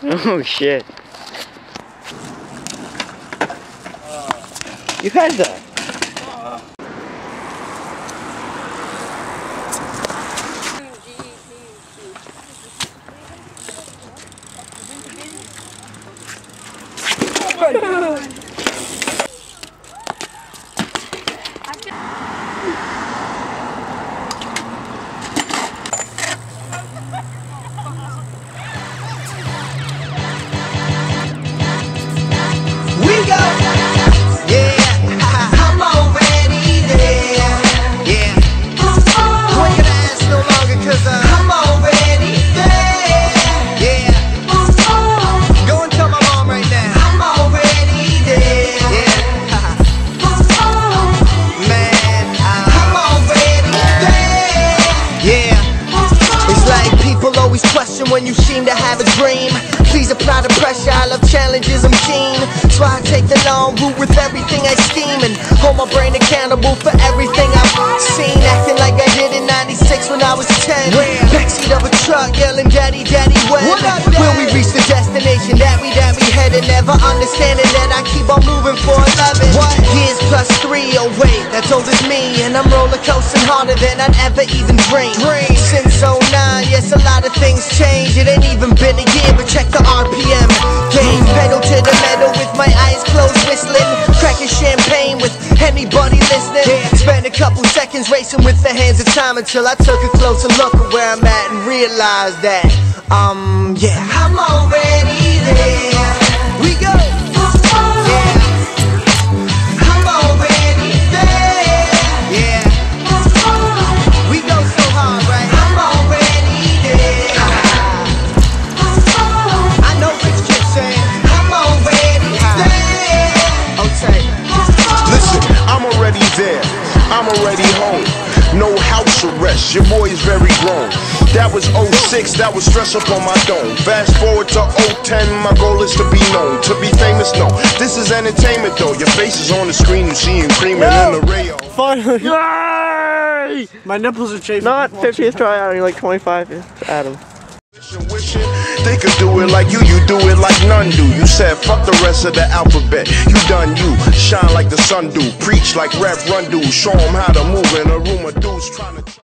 Oh shit. You had that. We always question when you seem to have a dream. Please apply the pressure, I love challenges, I'm keen. So I take the long route with everything I scheme and hold my brain accountable for everything I've seen. Acting like I did in 96 when I was 10. Backseat of a truck yelling, Daddy, Daddy, when will we reach the destination that we, that we headed? Never understanding that I keep on moving for 11 years plus three. Oh, wait, that's old as me. And I'm roller coasting harder than I'd ever even dream. Since 09, yes, a lot of things change. It ain't even been a year, but check the RPM gauge. Pedal to the metal with my eyes closed, whistling. Cracking champagne with anybody listening. Spent a couple seconds racing with the hands of time until I took a closer look at where I'm at and realized that, um, yeah. I'm already there. I'm already home. No house arrest. Your boy is very grown. That was 06, that was stress up on my dome. Fast forward to 010, my goal is to be known. To be famous, no. This is entertainment though. Your face is on the screen, you see him creaming in the rail. Finally. Yay! My nipples are chafing. Not 50th try I out, like 25 Adam. Wishing, wishing they could do it like you, you do it like none do. You said fuck the rest of the alphabet. You done you, shine like the sun do, preach like Rev Run do, show 'em how to move in a room of dudes trying to.